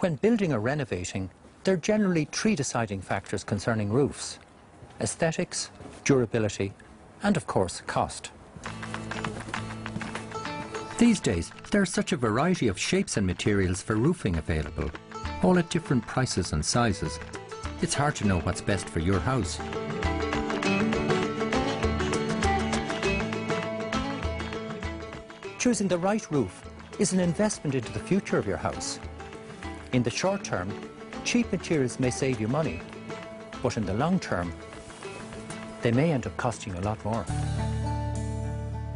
When building or renovating, there are generally three deciding factors concerning roofs. Aesthetics, durability, and of course, cost. These days, there are such a variety of shapes and materials for roofing available, all at different prices and sizes. It's hard to know what's best for your house. Choosing the right roof is an investment into the future of your house. In the short term, cheap materials may save you money, but in the long term, they may end up costing a lot more.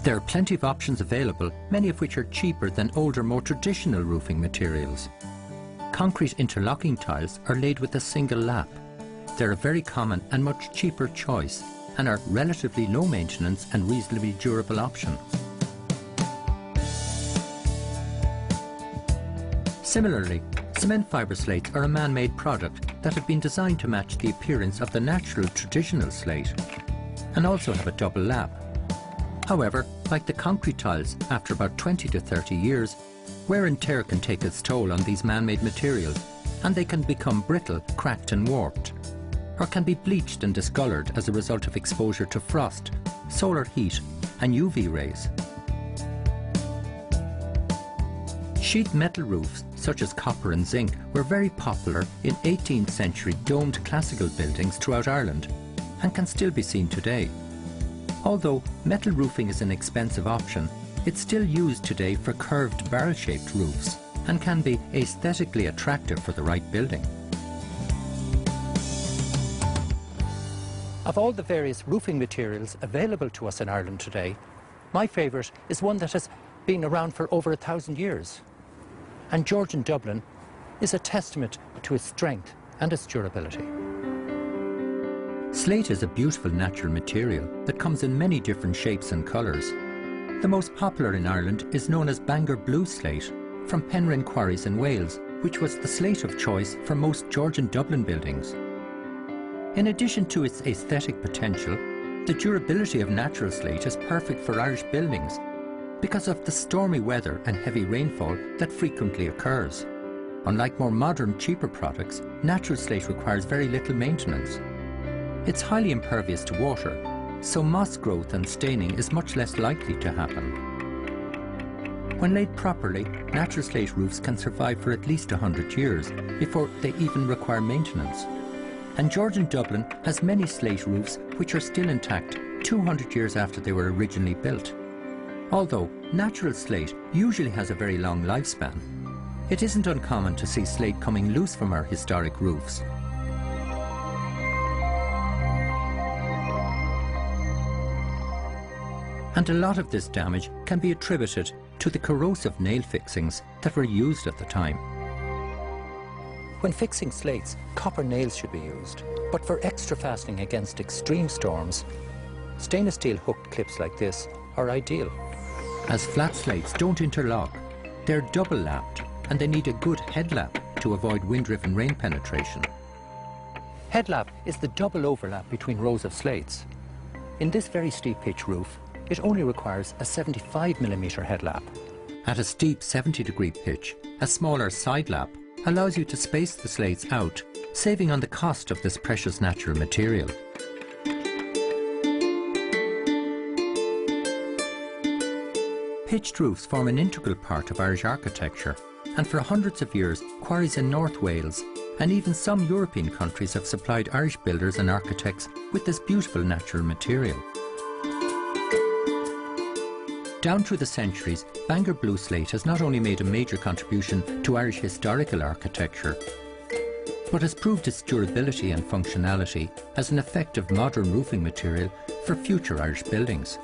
There are plenty of options available, many of which are cheaper than older, more traditional roofing materials. Concrete interlocking tiles are laid with a single lap. They're a very common and much cheaper choice and are relatively low maintenance and reasonably durable option. Similarly, cement fibre slates are a man-made product that have been designed to match the appearance of the natural traditional slate and also have a double lap. However, like the concrete tiles, after about 20 to 30 years, wear and tear can take its toll on these man-made materials and they can become brittle, cracked and warped or can be bleached and discoloured as a result of exposure to frost, solar heat and UV rays. Sheet metal roofs, such as copper and zinc, were very popular in 18th century domed classical buildings throughout Ireland and can still be seen today. Although metal roofing is an expensive option, it's still used today for curved barrel-shaped roofs and can be aesthetically attractive for the right building. Of all the various roofing materials available to us in Ireland today, my favourite is one that has been around for over a thousand years and Georgian Dublin is a testament to its strength and its durability. Slate is a beautiful natural material that comes in many different shapes and colours. The most popular in Ireland is known as Bangor Blue Slate from Penrhyn Quarries in Wales, which was the slate of choice for most Georgian Dublin buildings. In addition to its aesthetic potential, the durability of natural slate is perfect for Irish buildings because of the stormy weather and heavy rainfall that frequently occurs. Unlike more modern, cheaper products, natural slate requires very little maintenance. It's highly impervious to water, so moss growth and staining is much less likely to happen. When laid properly, natural slate roofs can survive for at least 100 years before they even require maintenance. And Georgian Dublin has many slate roofs which are still intact 200 years after they were originally built. Although natural slate usually has a very long lifespan, it isn't uncommon to see slate coming loose from our historic roofs. And a lot of this damage can be attributed to the corrosive nail fixings that were used at the time. When fixing slates, copper nails should be used, but for extra fastening against extreme storms, stainless steel hooked clips like this are ideal. As flat slates don't interlock, they're double lapped and they need a good headlap to avoid wind-driven rain penetration. Headlap is the double overlap between rows of slates. In this very steep pitch roof, it only requires a 75mm headlap. At a steep 70 degree pitch, a smaller side lap allows you to space the slates out, saving on the cost of this precious natural material. Pitched roofs form an integral part of Irish architecture, and for hundreds of years, quarries in North Wales and even some European countries have supplied Irish builders and architects with this beautiful natural material. Down through the centuries, Bangor Blue Slate has not only made a major contribution to Irish historical architecture, but has proved its durability and functionality as an effective modern roofing material for future Irish buildings.